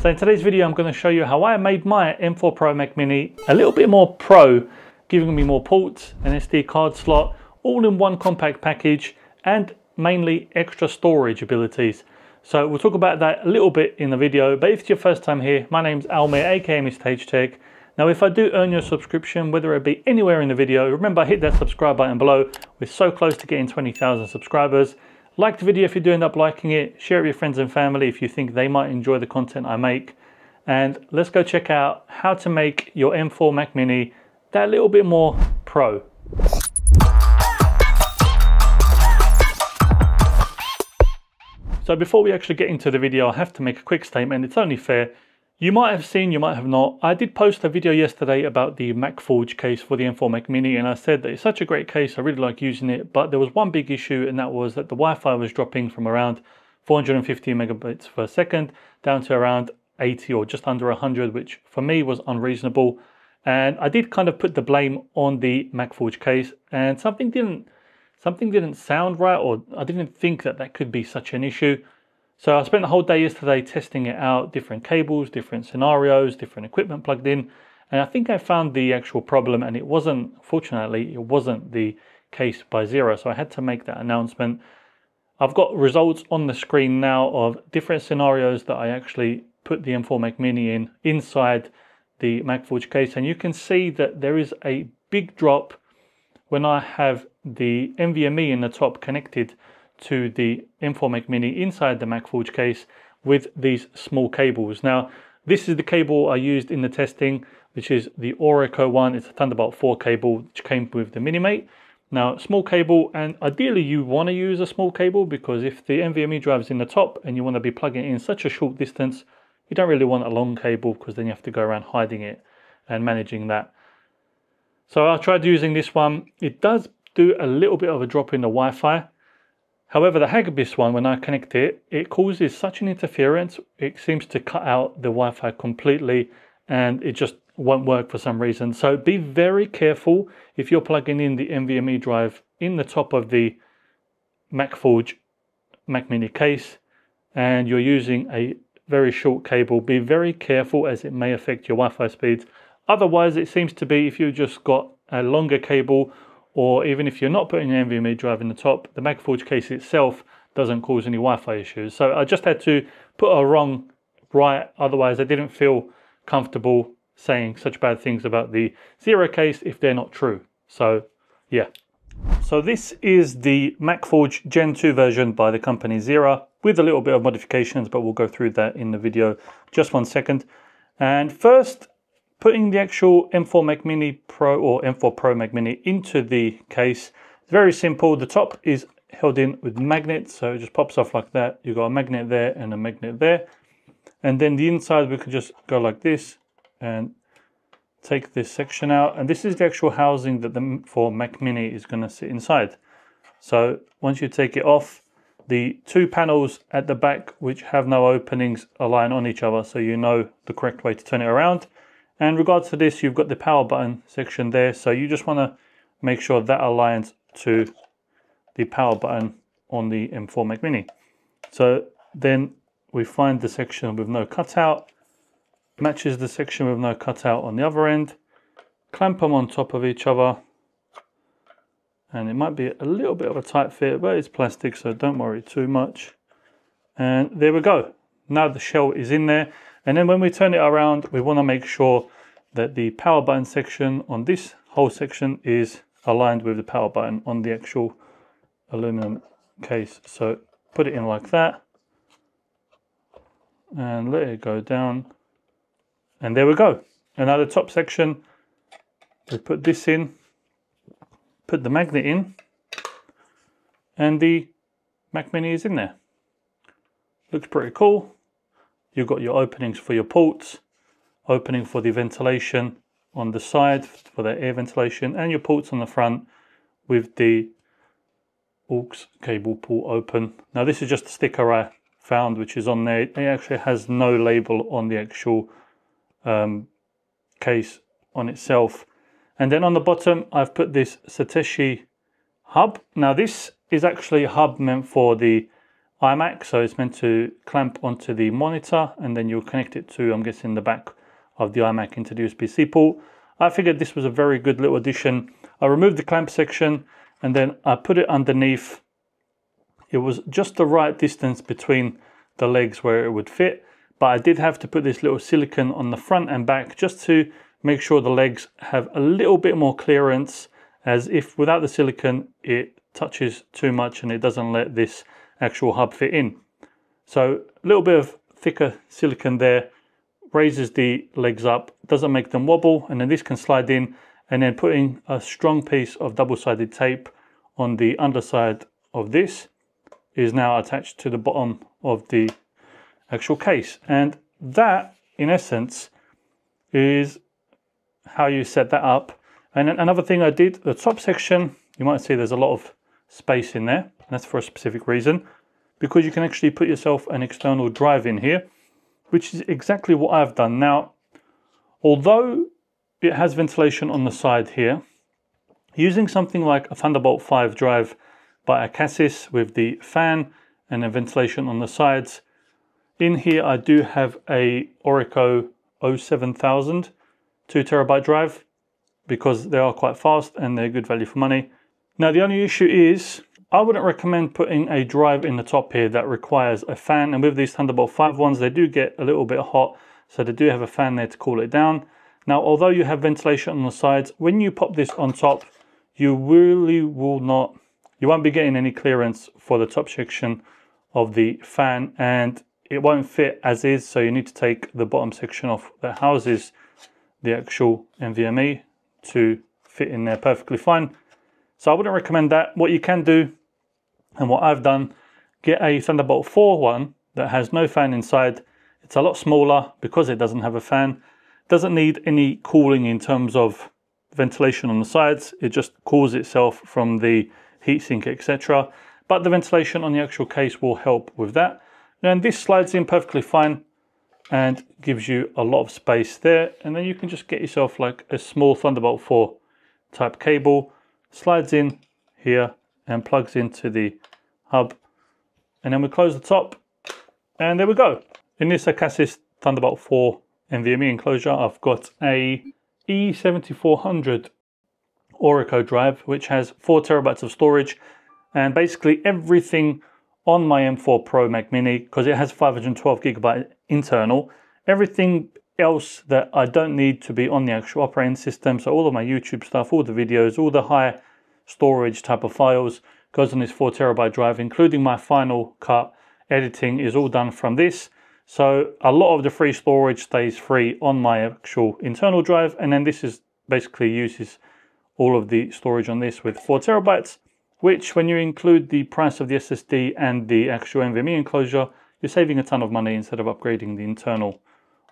So in today's video I'm going to show you how I made my M4 Pro Mac Mini a little bit more pro, giving me more ports, an SD card slot, all in one compact package and mainly extra storage abilities. So we'll talk about that a little bit in the video, but if it's your first time here, my name's Almir, aka Mr H Tech. Now if I do earn your subscription, whether it be anywhere in the video, remember hit that subscribe button below. We're so close to getting 20,000 subscribers. Like the video if you do end up liking it, share it with your friends and family if you think they might enjoy the content I make. And let's go check out how to make your M4 Mac Mini that little bit more pro. So before we actually get into the video, I have to make a quick statement. It's only fair you might have seen, you might have not. I did post a video yesterday about the MacForge case for the M4 Mac Mini and I said that it's such a great case, I really like using it, but there was one big issue and that was that the Wi-Fi was dropping from around 450 megabits per second down to around 80 or just under 100, which for me was unreasonable. And I did kind of put the blame on the MacForge case and something didn't something didn't sound right or I didn't think that that could be such an issue. So I spent the whole day yesterday testing it out, different cables, different scenarios, different equipment plugged in. And I think I found the actual problem and it wasn't, fortunately, it wasn't the case by Zeera. So I had to make that announcement. I've got results on the screen now of different scenarios that I actually put the M4 Mac Mini in inside the MacForge case. And you can see that there is a big drop when I have the NVMe in the top connected to the M4 Mini inside the MacForge case with these small cables. Now, this is the cable I used in the testing, which is the Orico one. It's a Thunderbolt 4 cable, which came with the Minimate. Now, small cable, and ideally you want to use a small cable because if the NVMe drive is in the top and you want to be plugging in such a short distance, you don't really want a long cable because then you have to go around hiding it and managing that. So I tried using this one. It does do a little bit of a drop in the Wi-Fi, However, the Hagibis one, when I connect it, it causes such an interference, it seems to cut out the Wi-Fi completely and it just won't work for some reason. So be very careful if you're plugging in the NVMe drive in the top of the MacForge Mac Mini case and you're using a very short cable, be very careful as it may affect your Wi-Fi speeds. Otherwise, it seems to be if you just got a longer cable or even if you're not putting an NVMe drive in the top, the MacForge case itself doesn't cause any Wi-Fi issues. So I just had to put a wrong right, otherwise I didn't feel comfortable saying such bad things about the Zeera case if they're not true. So yeah. So this is the MacForge Gen 2 version by the company Zeera with a little bit of modifications, but we'll go through that in the video. Just one second. And first, putting the actual M4 Mac Mini Pro or M4 Pro Mac Mini into the case. It's very simple. The top is held in with magnets, so it just pops off like that. You've got a magnet there and a magnet there. And then the inside, we can just go like this and take this section out. And this is the actual housing that the M4 Mac Mini is going to sit inside. So once you take it off, the two panels at the back, which have no openings, align on each other, so you know the correct way to turn it around. And regards to this, you've got the power button section there. So you just want to make sure that aligns to the power button on the M4 Mac Mini. So then we find the section with no cutout, matches the section with no cutout on the other end, clamp them on top of each other, and it might be a little bit of a tight fit, but it's plastic, so don't worry too much. And there we go. Now the shell is in there. And then when we turn it around, we want to make sure that the power button section on this whole section is aligned with the power button on the actual aluminum case. So put it in like that and let it go down. And there we go. And now the top section, we put this in, put the magnet in, and the Mac Mini is in there. Looks pretty cool. You've got your openings for your ports, opening for the ventilation on the side for the air ventilation, and your ports on the front with the aux cable port open. Now this is just a sticker I found which is on there. It actually has no label on the actual um, case on itself. And then on the bottom I've put this Satechi hub. Now this is actually a hub meant for the iMac, so it's meant to clamp onto the monitor and then you'll connect it to, I'm guessing, the back of the iMac into the USB-C port. I figured this was a very good little addition. I removed the clamp section and then I put it underneath. It was just the right distance between the legs where it would fit, but I did have to put this little silicone on the front and back just to make sure the legs have a little bit more clearance as if without the silicone it touches too much and it doesn't let this actual hub fit in. So a little bit of thicker silicone there raises the legs up, doesn't make them wobble, and then this can slide in and then putting a strong piece of double-sided tape on the underside of this is now attached to the bottom of the actual case. And that, in essence, is how you set that up. And another thing I did, the top section, you might see there's a lot of space in there. That's for a specific reason, because you can actually put yourself an external drive in here, which is exactly what I've done. Now, although it has ventilation on the side here, using something like a Thunderbolt 5 drive by Acasis with the fan and the ventilation on the sides, in here I do have a Orico O7000 2 terabyte drive because they are quite fast and they're good value for money. Now the only issue is I wouldn't recommend putting a drive in the top here that requires a fan and with these Thunderbolt 5 ones they do get a little bit hot so they do have a fan there to cool it down. Now although you have ventilation on the sides, when you pop this on top you really will not, you won't be getting any clearance for the top section of the fan and it won't fit as is so you need to take the bottom section off that houses the actual NVMe to fit in there perfectly fine. So I wouldn't recommend that. What you can do, and what I've done, get a Thunderbolt 4 one that has no fan inside. It's a lot smaller because it doesn't have a fan. Doesn't need any cooling in terms of ventilation on the sides. It just cools itself from the heatsink, etc. But the ventilation on the actual case will help with that. And this slides in perfectly fine and gives you a lot of space there. And then you can just get yourself like a small Thunderbolt 4 type cable slides in here and plugs into the hub. And then we close the top and there we go. In this Acasis Thunderbolt 4 NVMe enclosure, I've got a E7400 Orico drive, which has four terabytes of storage and basically everything on my M4 Pro Mac Mini, because it has 512 gigabyte internal, everything else that I don't need to be on the actual operating system. So all of my YouTube stuff, all the videos, all the high storage type of files goes on this four terabyte drive, including my final cut editing is all done from this. So a lot of the free storage stays free on my actual internal drive. And then this is basically uses all of the storage on this with four terabytes, which when you include the price of the SSD and the actual NVMe enclosure, you're saving a ton of money instead of upgrading the internal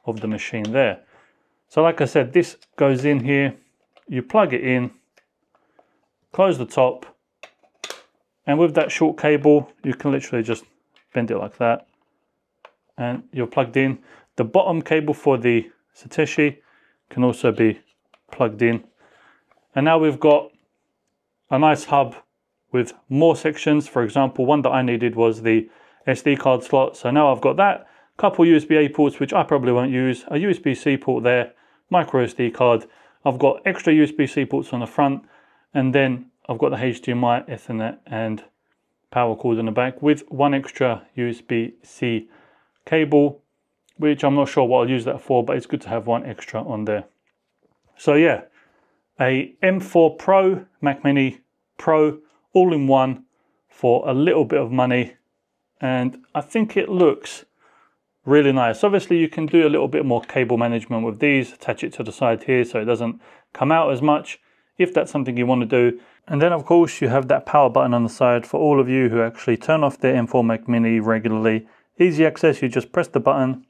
of the machine there. So like I said, this goes in here, you plug it in, close the top, and with that short cable, you can literally just bend it like that, and you're plugged in. The bottom cable for the Satechi can also be plugged in. And now we've got a nice hub with more sections. For example, one that I needed was the SD card slot. So now I've got that couple USB-A ports, which I probably won't use, a USB-C port there, micro SD card. I've got extra USB-C ports on the front, and then I've got the HDMI, Ethernet, and power cord in the back with one extra USB-C cable, which I'm not sure what I'll use that for, but it's good to have one extra on there. So yeah, a M4 Pro, Mac Mini Pro, all in one for a little bit of money. And I think it looks really nice. Obviously you can do a little bit more cable management with these, attach it to the side here so it doesn't come out as much if that's something you want to do. And then of course you have that power button on the side for all of you who actually turn off their M4 Mac Mini regularly. Easy access, you just press the button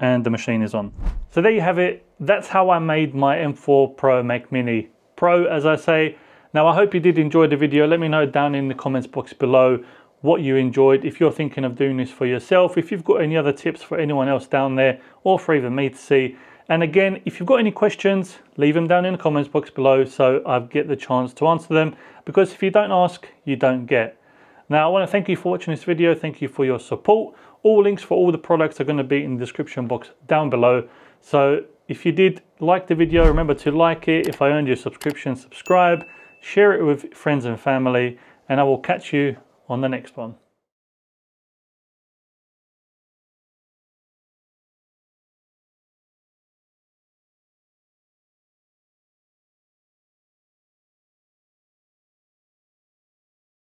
and the machine is on. So there you have it. That's how I made my M4 Pro Mac Mini Pro as I say. Now I hope you did enjoy the video. Let me know down in the comments box below what you enjoyed, if you're thinking of doing this for yourself, if you've got any other tips for anyone else down there, or for even me to see. And again, if you've got any questions, leave them down in the comments box below so I get the chance to answer them. Because if you don't ask, you don't get. Now, I want to thank you for watching this video. Thank you for your support. All links for all the products are going to be in the description box down below. So if you did like the video, remember to like it. If I earned you a subscription, subscribe, share it with friends and family, and I will catch you on the next one.